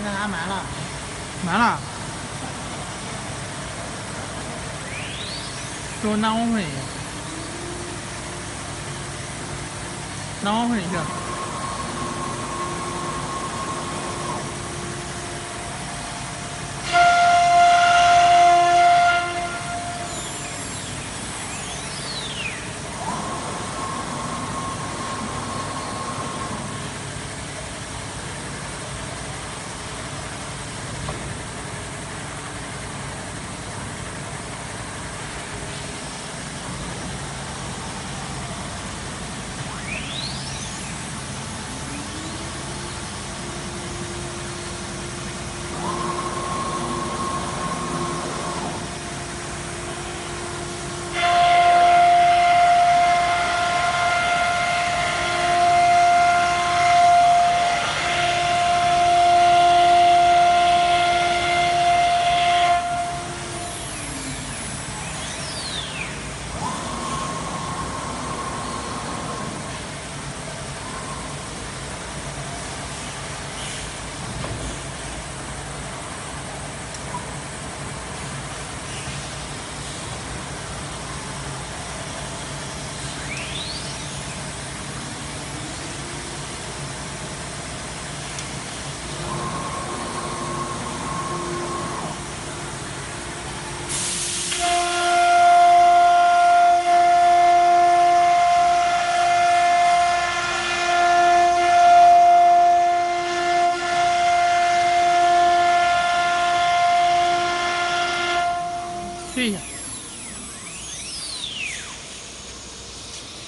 现在还满了。满了。给我拿网粉，拿网粉去。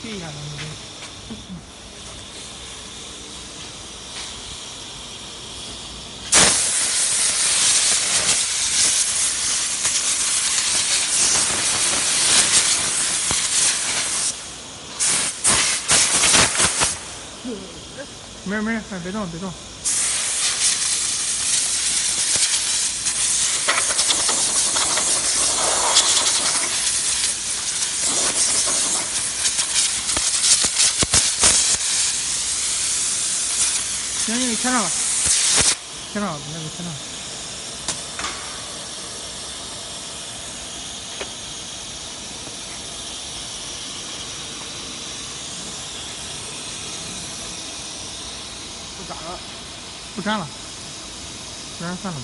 没事没事，哎别动别动。不粘了。不粘了。不粘算了。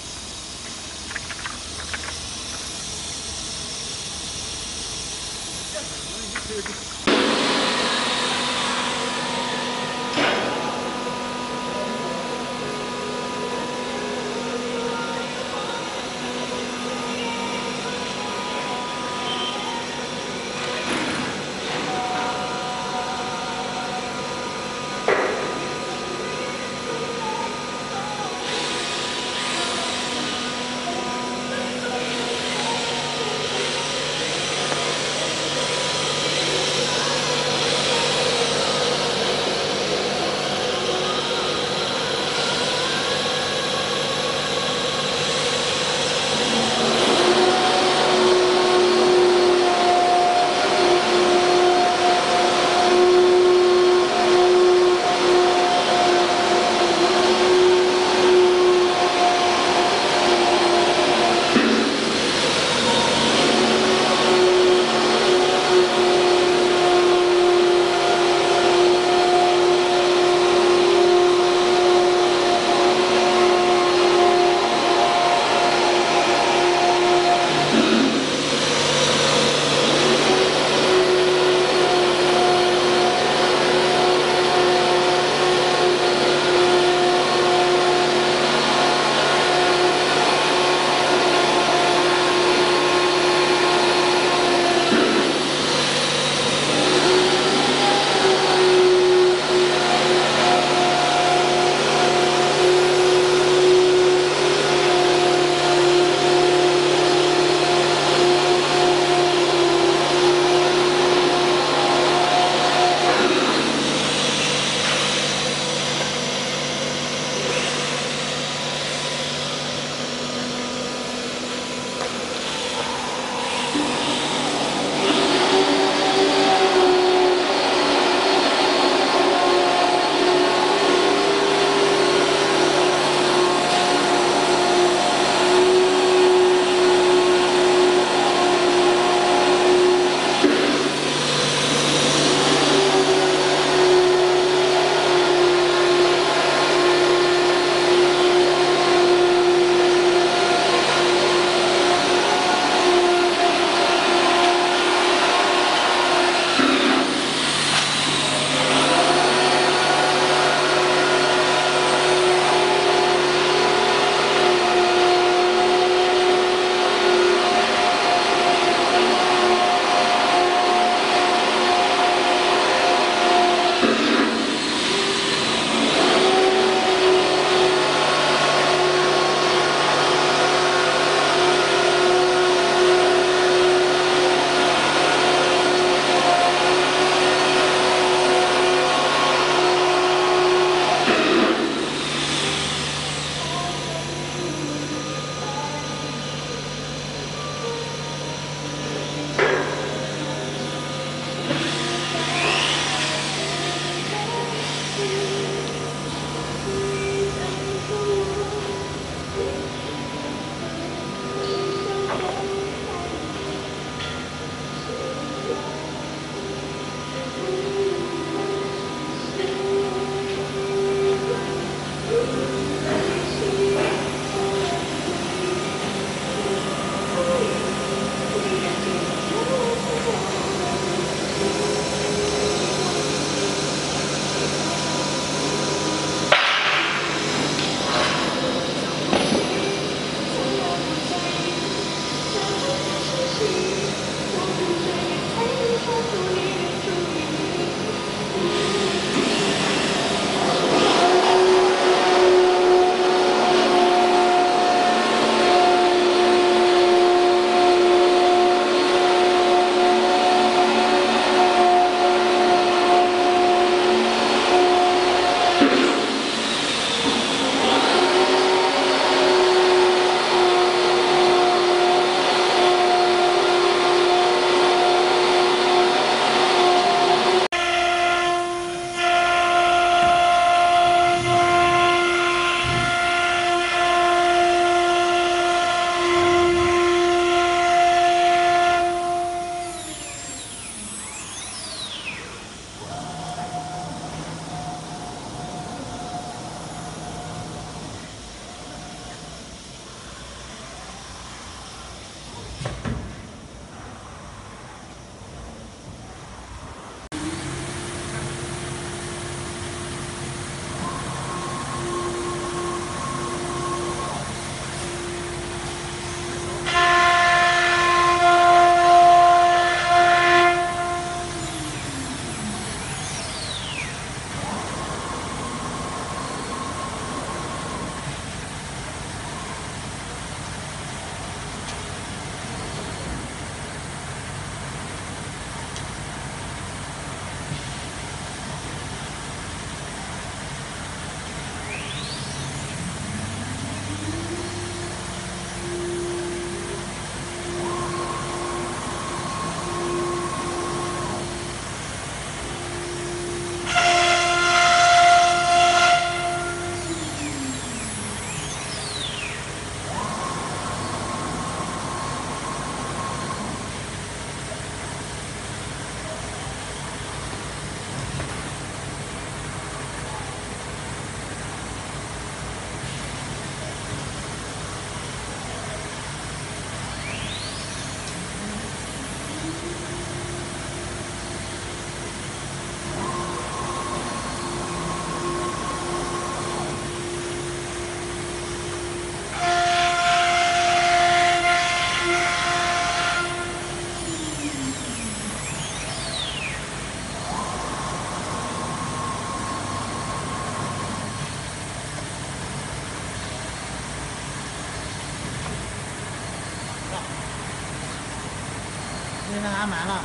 现在还买了，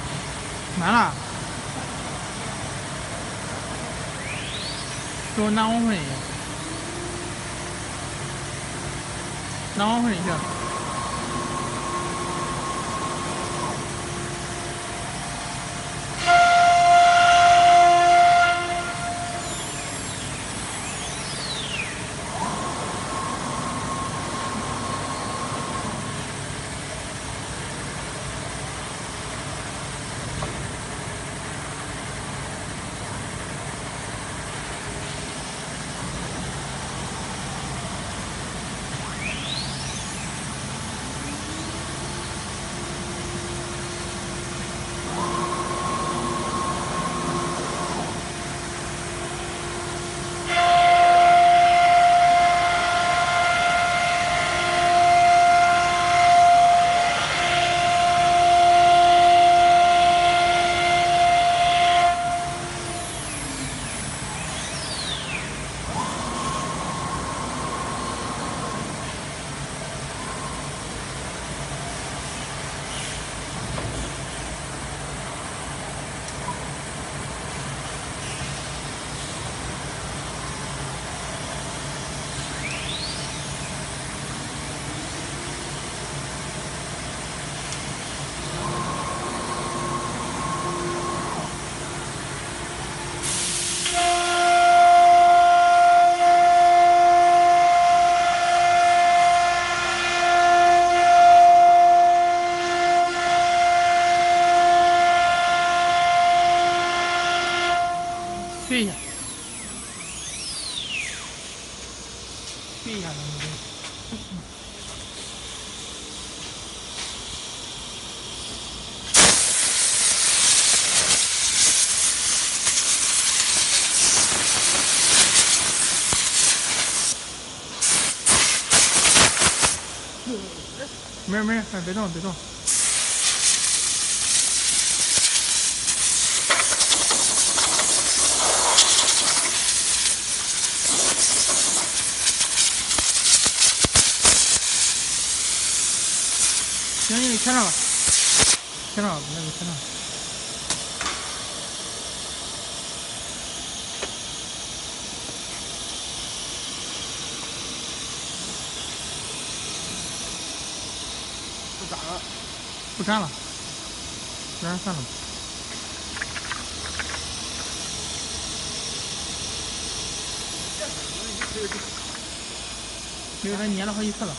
买了，给我拿往回，拿往回去。闭一下，闭一下，没事没事，别动别动。行，你给牵上了，贴上了，那个贴上了。不粘了，不粘了，不粘算了吧。没有，它粘了好几次了。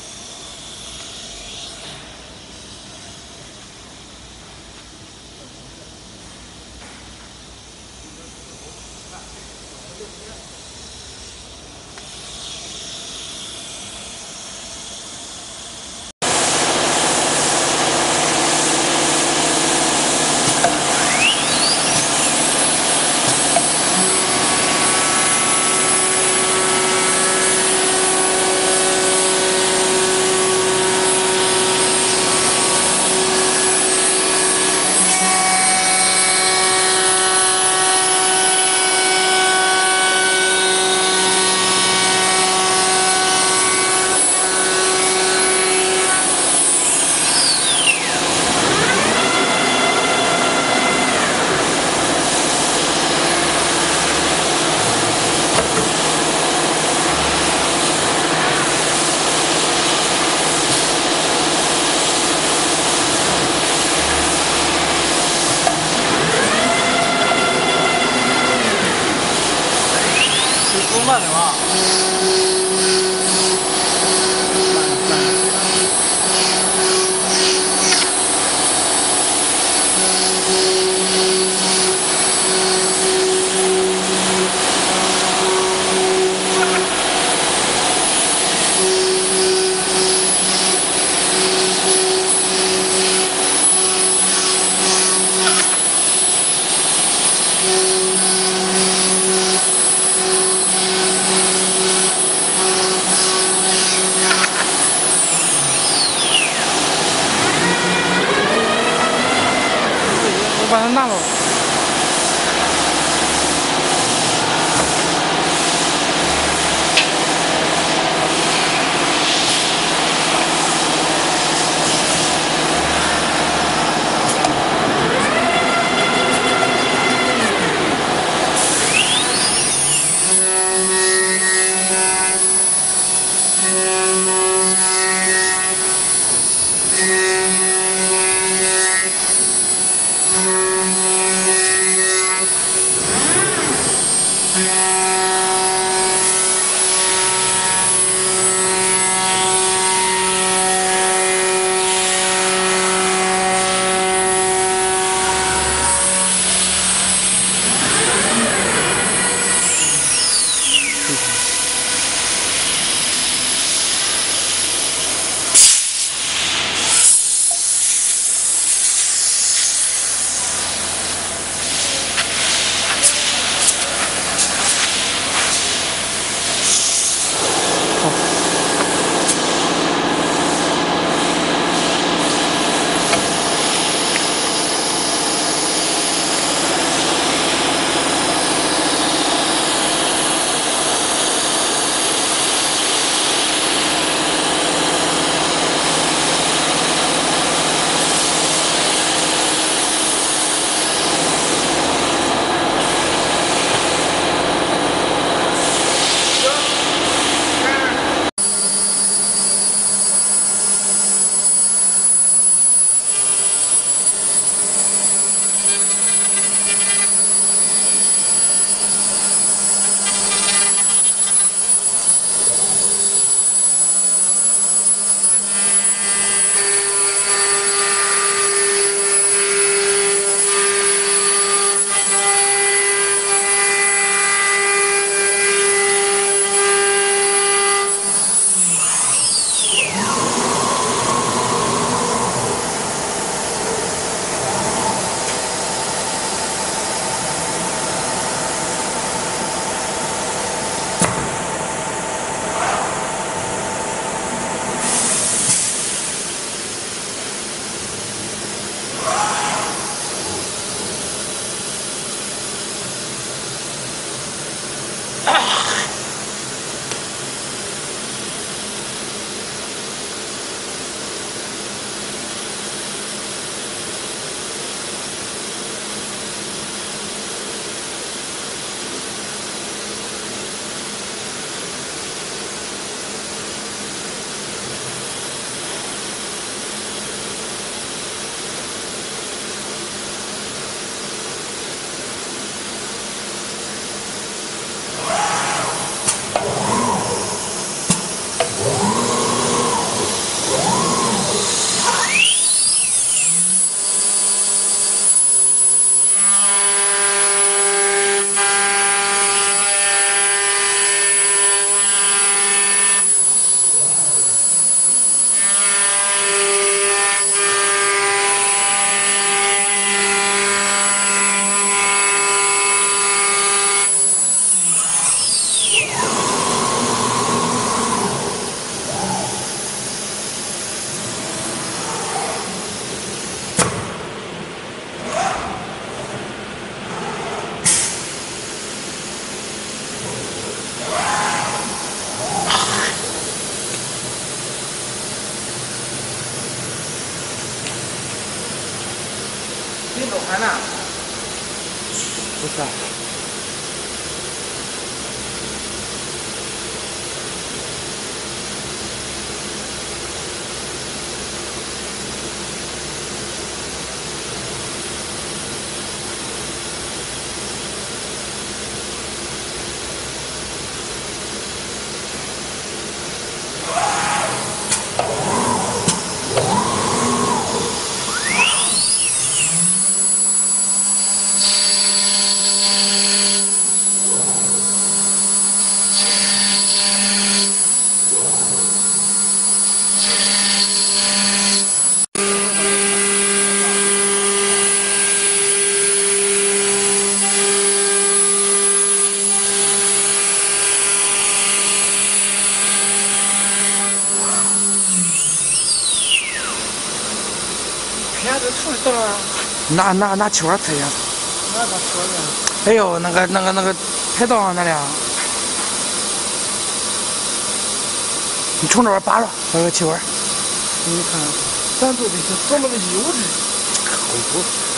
看呢？不是。拿拿拿气管测一下。哎呦，那个那个那个拍到了那俩。你从这边拔着那个气管。你看，咱做这些多么的幼稚。可不。